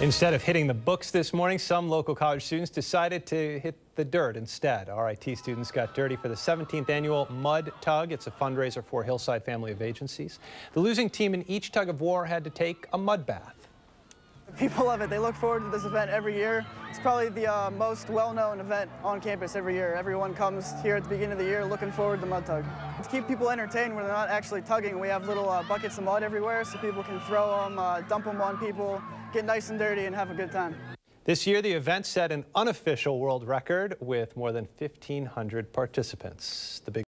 Instead of hitting the books this morning, some local college students decided to hit the dirt instead. RIT students got dirty for the 17th annual Mud Tug. It's a fundraiser for Hillside Family of Agencies. The losing team in each tug of war had to take a mud bath. People love it. They look forward to this event every year. It's probably the uh, most well-known event on campus every year. Everyone comes here at the beginning of the year looking forward to Mud Tug. To keep people entertained when they're not actually tugging, we have little uh, buckets of mud everywhere so people can throw them, uh, dump them on people, get nice and dirty, and have a good time. This year, the event set an unofficial world record with more than 1,500 participants. The big